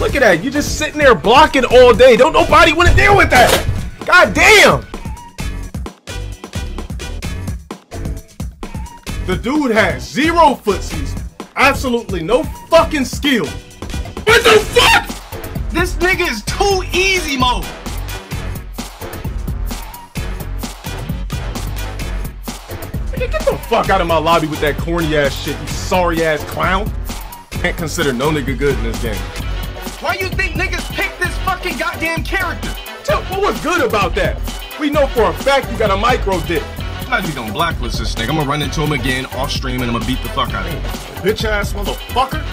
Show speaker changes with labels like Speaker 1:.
Speaker 1: Look at that. You just sitting there blocking all day. Don't nobody want to deal with that. God damn. The dude has zero footsies, absolutely no fucking skill. What the fuck?
Speaker 2: This nigga is too easy mode.
Speaker 1: Get the fuck out of my lobby with that corny ass shit, you sorry ass clown. Can't consider no nigga good in this game.
Speaker 2: Why you think niggas pick this fucking goddamn character?
Speaker 1: Tell what was good about that? We know for a fact you got a micro dick.
Speaker 2: I'm not even gonna blacklist this nigga. I'm gonna run into him again off stream and I'm gonna beat the fuck out of him.
Speaker 1: Bitch ass motherfucker.